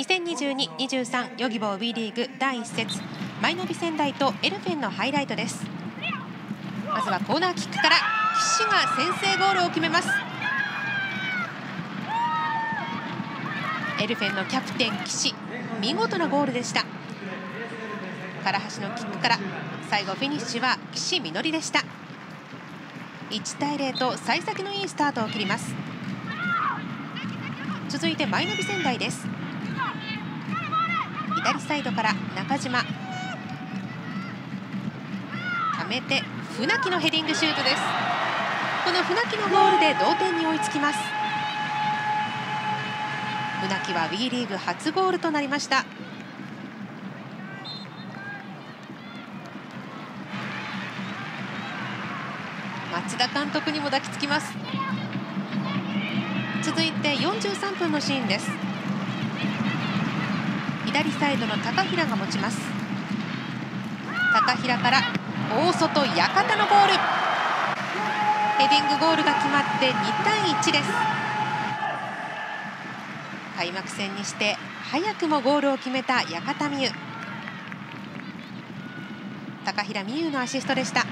2022-23ヨギボー WE リーグ第1節マイナビ仙台とエルフェンのハイライトです。まずはコーナーキックから岸が先制ゴールを決めます。エルフェンのキャプテン岸見事なゴールでした。唐橋のキックから最後フィニッシュは岸みのりでした。1対0と幸先のいいスタートを切ります。続いてマイナビ仙台です。左サイドから中島。ためて船木のヘディングシュートです。この船木のゴールで同点に追いつきます。船木は WE リーグ初ゴールとなりました。町田監督にも抱きつきます。続いて43分のシーンです。左サイドの高平が持ちます。高平から大外館のゴール。ヘディングゴールが決まって2対1です。開幕戦にして早くもゴールを決めた屋形美優高平美優のアシストでした。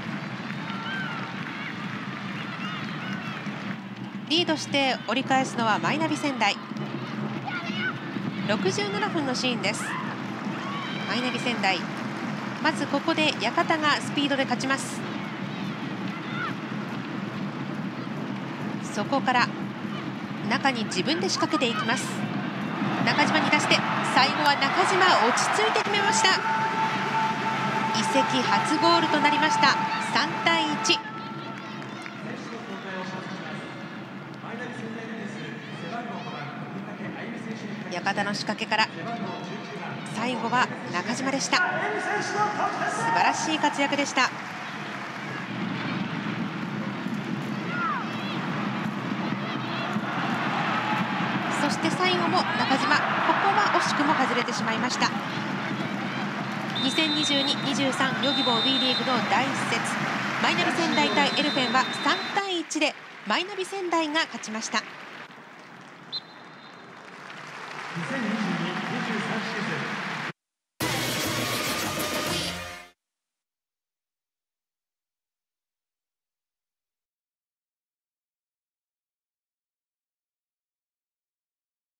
リードして折り返すのはマイナビ仙台。67分のシーンです。マイナビ仙台まずここで館がスピードで勝ちます。そこから中に自分で仕掛けていきます。中島に出して最後は中島落ち着いて決めました。移籍初ゴールとなりました。3対1館の仕掛けから最後は中島でした。素晴らしい活躍でした。そして最後も中島ここは惜しくも外れてしまいました。2022-23ヨギボー WE リーグの第1節。マイナビ仙台対エルフェンは3対1でマイナビ仙台が勝ちました。2022-23シーズン。